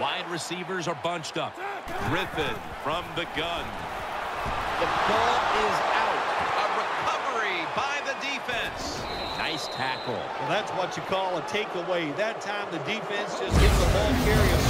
wide receivers are bunched up. Griffin from the gun. The ball is out. A recovery by the defense. Nice tackle. Well, that's what you call a takeaway. That time the defense just gives the ball carrier.